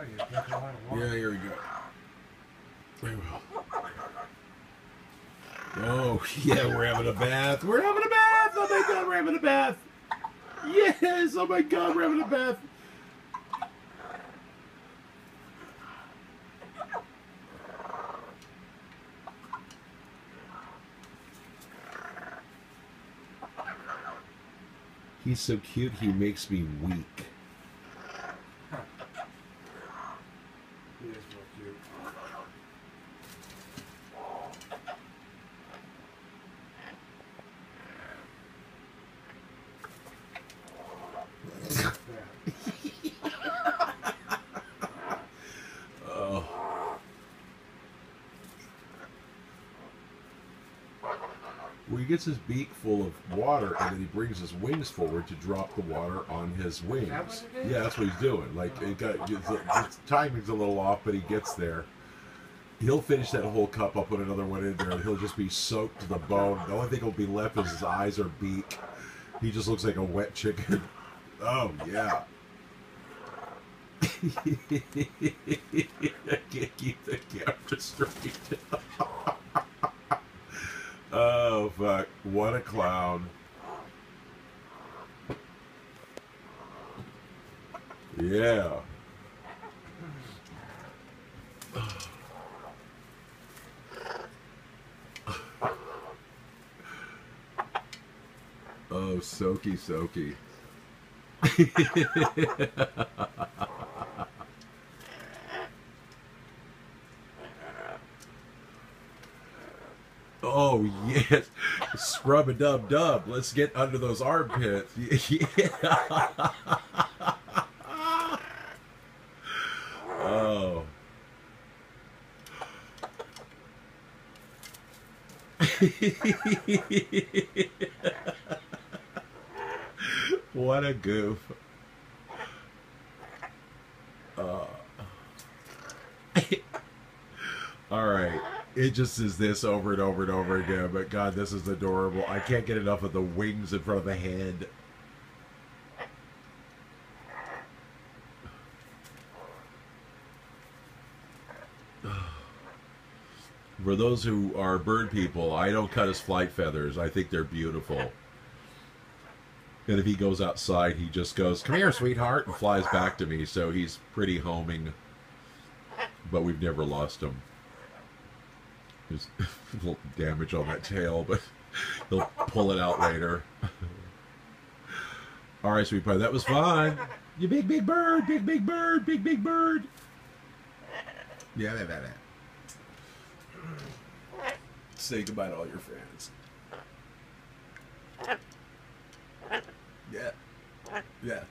Yeah, here we go. There we go. Oh, yeah, we're having a bath. We're having a bath. Oh my god, we're having a bath. Yes, oh my god, we're having a bath. He's so cute, he makes me weak. Is real cute. Well, he gets his beak full of water, and then he brings his wings forward to drop the water on his wings. that? Yeah, that's what he's doing. Like it got the timing's a little off, but he gets there. He'll finish that whole cup. I'll put another one in there, and he'll just be soaked to the bone. The only thing will be left is his eyes or beak. He just looks like a wet chicken. Oh yeah. I can't keep the camera straight. Fuck! What a clown. Yeah. Oh, soaky, soaky. Oh yes, scrub a dub dub. Let's get under those armpits. Yeah. Oh. what a goof. Uh. All right. It just is this over and over and over again. But God, this is adorable. I can't get enough of the wings in front of the head. For those who are bird people, I don't cut his flight feathers. I think they're beautiful. And if he goes outside, he just goes, "Come here, sweetheart," and flies back to me. So he's pretty homing. But we've never lost him. There's a little damage on that tail, but he'll pull it out later. All right, sweet pie, that was fun. You big, big bird, big, big bird, big, big bird. Yeah, that, that, that. Say goodbye to all your fans. Yeah. Yeah.